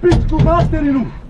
Pitco Master Inu.